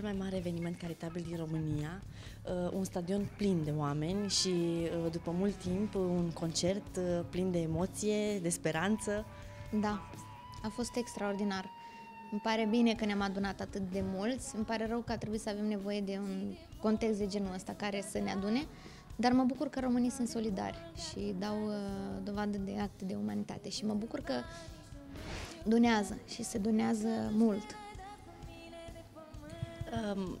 mai mare eveniment caritabil din România, uh, un stadion plin de oameni și uh, după mult timp un concert uh, plin de emoție, de speranță. Da, a fost extraordinar. Îmi pare bine că ne-am adunat atât de mulți, îmi pare rău că a trebuit să avem nevoie de un context de genul ăsta care să ne adune, dar mă bucur că românii sunt solidari și dau uh, dovadă de acte de umanitate și mă bucur că donează și se donează mult.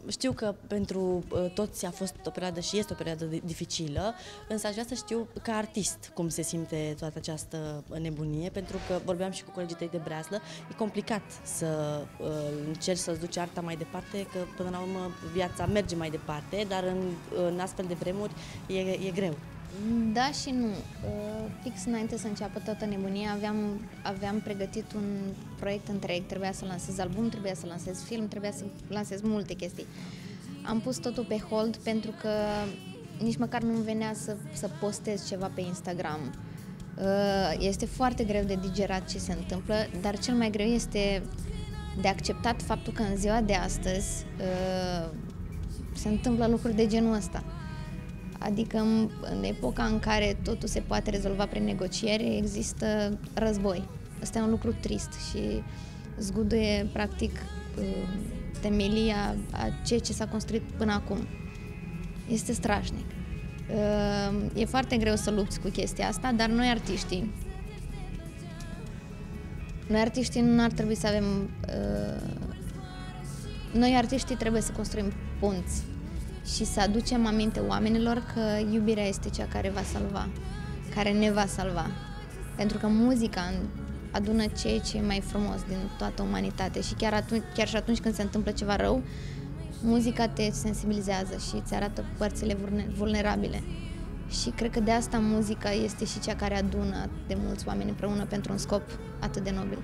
Știu că pentru uh, toți a fost o perioadă și este o perioadă dificilă, însă aș vrea să știu ca artist cum se simte toată această nebunie, pentru că vorbeam și cu colegii tăi de breaslă, e complicat să uh, încerci să-ți duci arta mai departe, că până la urmă viața merge mai departe, dar în, în astfel de vremuri e, e greu. Da și nu. Uh, fix înainte să înceapă toată nebunia, aveam, aveam pregătit un proiect întreg. Trebuia să lansez album, trebuia să lansez film, trebuia să lansez multe chestii. Am pus totul pe hold pentru că nici măcar nu-mi venea să, să postez ceva pe Instagram. Uh, este foarte greu de digerat ce se întâmplă, dar cel mai greu este de acceptat faptul că în ziua de astăzi uh, se întâmplă lucruri de genul ăsta. Adică în, în epoca în care totul se poate rezolva prin negociere, există război. Asta e un lucru trist și zguduie practic uh, temelia a ceea ce s-a construit până acum. Este strașnic. Uh, e foarte greu să lupți cu chestia asta, dar noi artiștii, noi artiștii nu ar trebui să avem... Uh, noi artiștii trebuie să construim punți și să aducem aminte oamenilor că iubirea este cea care va salva, care ne va salva. Pentru că muzica adună ceea ce e mai frumos din toată umanitatea și chiar, atunci, chiar și atunci când se întâmplă ceva rău, muzica te sensibilizează și îți arată părțile vulnerabile. Și cred că de asta muzica este și cea care adună de mulți oameni împreună pentru un scop atât de nobil.